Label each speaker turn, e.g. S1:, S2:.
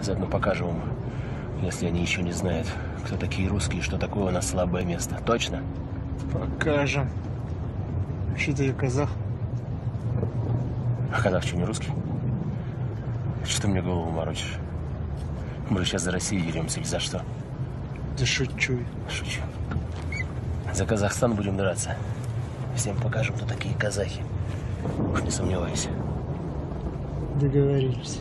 S1: Заодно покажем им, если они еще не знают, кто такие русские, что такое у нас слабое место. Точно?
S2: Покажем. Вообще-то я казах.
S1: А казах что, не русский? Что ты мне голову морочишь? Мы же сейчас за Россию деремся, или за что?
S2: Да шучу.
S1: Шучу. За Казахстан будем драться. Всем покажем, кто такие казахи. Уж не сомневайся.
S2: Договорились.